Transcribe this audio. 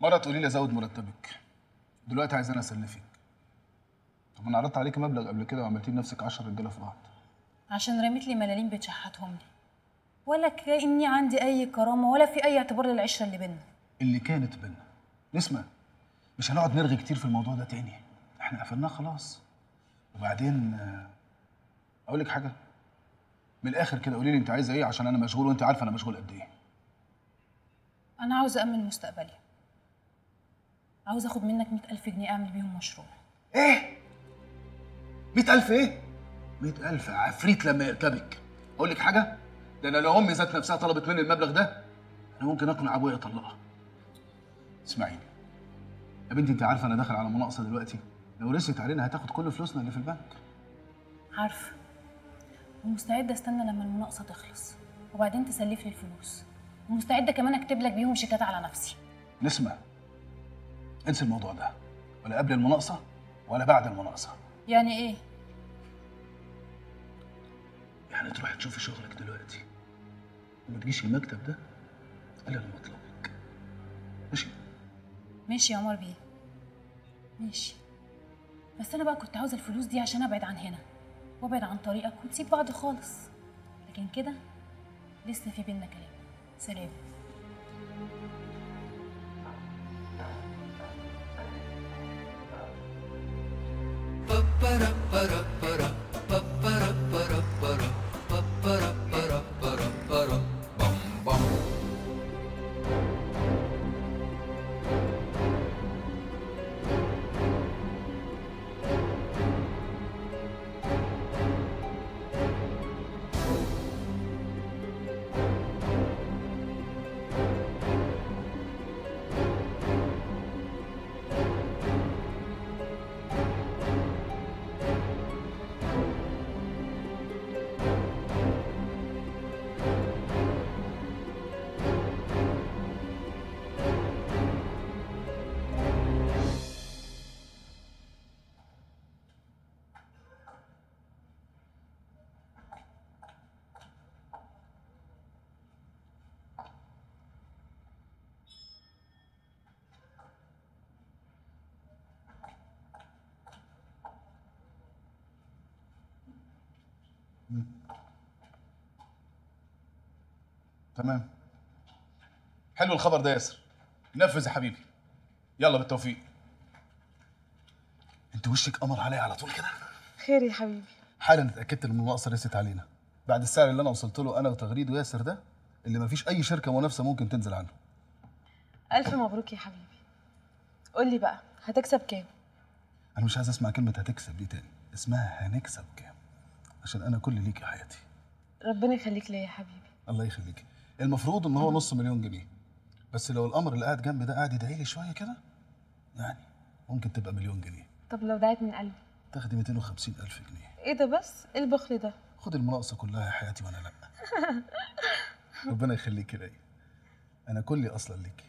مرة تقولي لي أزود مرتبك. دلوقتي عايز أنا أسلفك. طب أنا عرضت عليك مبلغ قبل كده وعملتي بنفسك 10 رجالة في بعض. عشان رميت لي ملاليم بتشحتهم لي ولا كأني عندي أي كرامة ولا في أي اعتبار للعشرة اللي بينا اللي كانت بينا نسمع. مش هنقعد نرغي كتير في الموضوع ده تاني. إحنا قفلناه خلاص. وبعدين آه، أقول لك حاجة. من الآخر كده قولي لي أنت عايزة إيه؟ عشان أنا مشغول وأنت عارفة أنا مشغول قد إيه. أنا عاوزة أأمن مستقبلي. عاوزة أخد منك مئة ألف جنيه أعمل بيهم مشروع. إيه؟ 100000 إيه؟ 100000 عفريت لما يركبك. أقول لك حاجة؟ ده أنا لو امي ذات نفسها طلبت مني المبلغ ده أنا ممكن اقنع ابويا يطلقها. اسمعيني. يا بنتي انت عارفة أنا داخل على مناقصة دلوقتي. لو رست علينا هتاخد كل فلوسنا اللي في البنك. عارفة ومستعدة استنى لما المناقصة تخلص وبعدين تسلف لي الفلوس. ومستعدة كمان أكتب لك بيهم شيكات على نفسي. نسمع. انسي الموضوع ده. ولا قبل المناقصة ولا بعد المناقصة. يعني إيه؟ يعني تروحي تشوفي شغلك دلوقتي وما تجيش المكتب ده إلا لما أطلبك. ماشي؟ ماشي يا عمر بيه. ماشي. بس أنا بقى كنت عاوزة الفلوس دي عشان أبعد عن هنا وأبعد عن طريقك ونسيب بعض خالص. لكن كده لسه في بينا كلام. سلام. para para تمام. حلو الخبر ده يا ياسر. نفذ يا حبيبي. يلا بالتوفيق. انت وشك قمر عليا على طول كده؟ خير يا حبيبي. حالا اتأكدت ان المناقصه رست علينا. بعد السعر اللي أنا وصلت له أنا وتغريد وياسر ده اللي مفيش اي شركة منافسة ممكن تنزل عنه. ألف مبروك يا حبيبي. قول لي بقى هتكسب كام؟ أنا مش عايز اسمع كلمة هتكسب دي تاني. اسمها هنكسب كام؟ عشان أنا كل ليك يا حياتي. ربنا يخليك ليا يا حبيبي. الله يخليك. المفروض إن هو نص مليون جنيه. بس لو القمر اللي قاعد جنبي ده قاعد يدعي لي شوية كده يعني ممكن تبقى مليون جنيه. طب لو دعيت من قلبي؟ تاخدي 250 ألف جنيه. إيه ده بس؟ إيه البخل ده؟ خد المناقصة كلها يا حياتي وأنا لأ. ربنا يخليك يا راي أنا كلي أصلا ليكي.